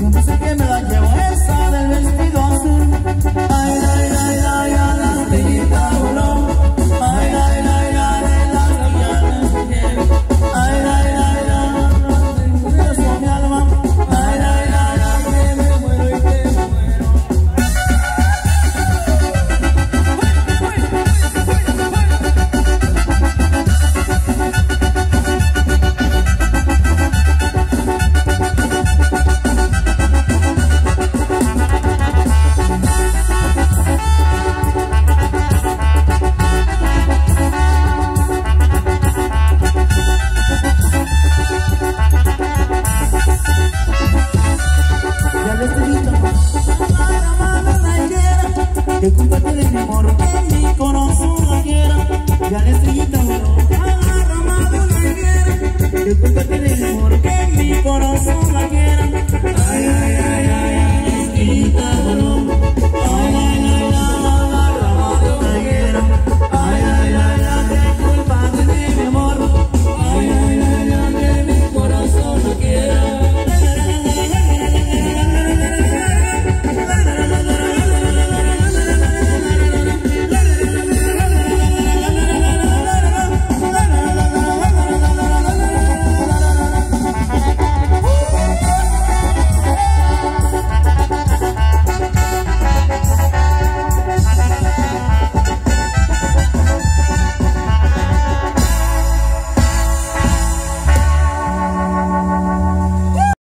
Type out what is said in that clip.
Gracias. que comparte de mi amor en mi corazón la quiera, ya la estrellita voló, agarra mano la quiera, que comparte